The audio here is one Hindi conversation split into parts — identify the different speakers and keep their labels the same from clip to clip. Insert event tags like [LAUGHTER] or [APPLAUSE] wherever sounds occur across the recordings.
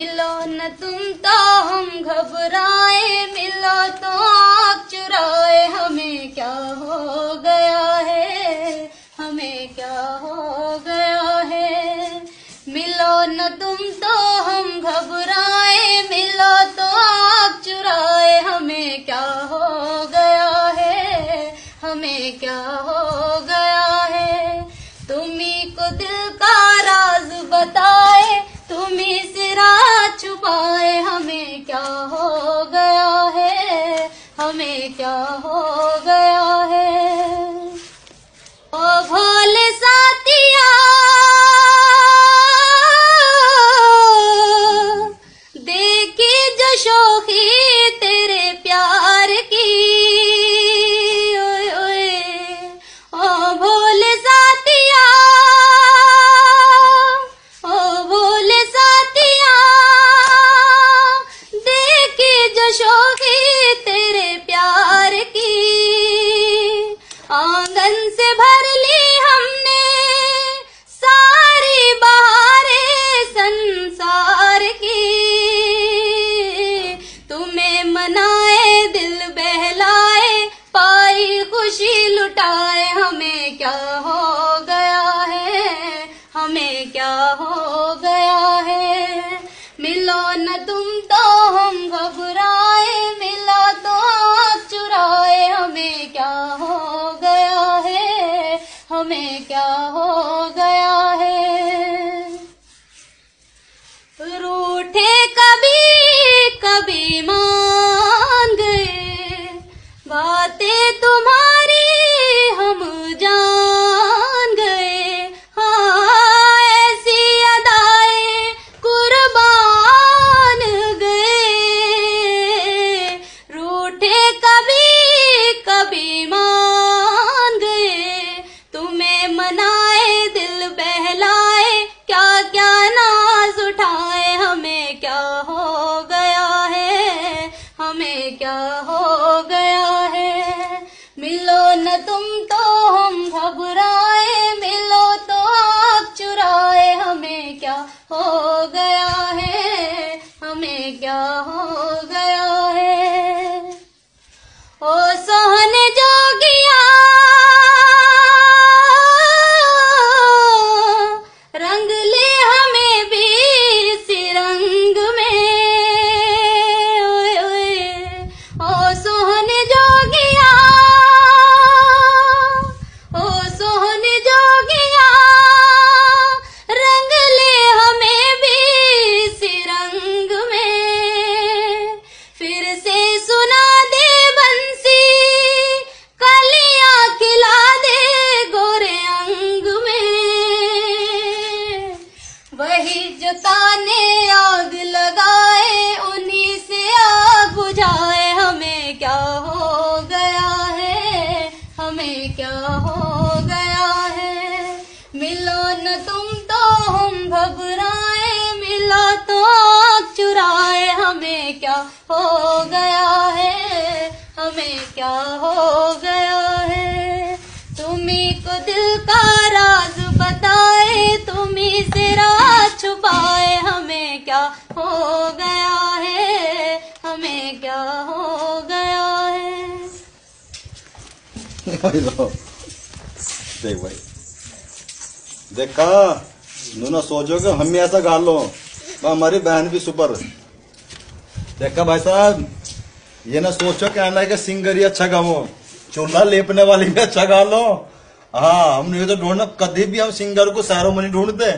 Speaker 1: मिलो न तुम तो हम घबराए, मिलो तो आप चुराए। हमें क्या हो गया है? हमें क्या हो क्या आँगन से भर ली हमने। सारी बहारे संसार की। तुम्हें मनाए, दिल बहलाए, पाई खुशी लुटाए। हमें क्या हो गया है? हमें क्या हो गया है? मिलो न तुम तो हम तुम तो हम घबराए, मिलो तो आप चुराए। हमें क्या हो गया है? हमें क्या हो गया है? ओ सोहन जोगिया हमें क्या हो गया है? हमें क्या हो गया है? तुम्ही को दिल का राज बताए तुम्ही से राज छुपाए। हमें क्या हो गया है? हमें क्या हो गया है?
Speaker 2: देख भाई देखा दोनों सोचोगे हम भी ऐसा गा लो। हमारी बहन भी सुपर। देखा भाई साहब, ये ना सोचो कहना है कि सिंगर ही अच्छा गाओ चूल्हा लेपने वाली भी अच्छा गा लो। हाँ हमने ये तो ढूंढना कभी भी हम सिंगर को में ढूंढते।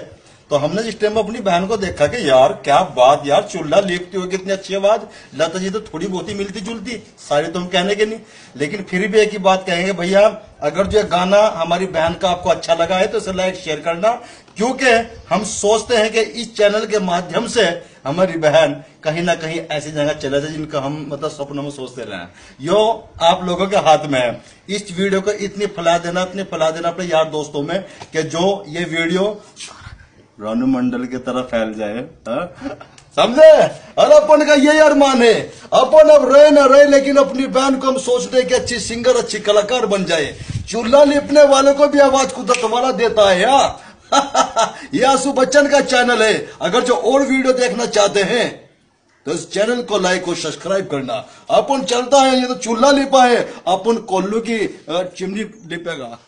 Speaker 2: तो हमने जिस टाइम अपनी बहन को देखा कि यार, क्या बात यार, चूल्हा लेपती हो कितनी अच्छी आवाज़। लता जी तो थोड़ी बहुत ही मिलती जुलती, सारी तो हम कहने के नहीं। लेकिन फिर भी एक ही बात कहेंगे, भैया, अगर जो गाना हमारी बहन का आपको अच्छा लगा है तो इसे लाइक शेयर करना। क्योंकि हम सोचते हैं कि इस चैनल के माध्यम से हमारी बहन कहीं ना कहीं ऐसी जगह चले जाए जिनका हम मतलब सपनों में सोचते रहे। यो आप लोगों के हाथ में है इस वीडियो को इतनी फैला देना, इतनी फैला देना अपने यार दोस्तों में कि जो ये वीडियो रानू मंडल की तरह फैल जाए हाँ? समझे? अरे अपन का ये अरमान है, अपन अब रहे ना रहे, लेकिन अपनी बहन को हम सोचते हैं कि अच्छी सिंगर, अच्छी कलाकार बन जाए। चूल्हा लिपने वाले को भी आवाज़ खुदा तुम्हारा देता है यार [LAUGHS] ये आँसू बच्चन का चैनल है। अगर जो और वीडियो देखना चाहते हैं तो इस चैनल को लाइक और सब्सक्राइब करना। अपन चलता है, ये तो चूल्हा लिपा है। अपन कोल्लू की चिमनी लिपेगा।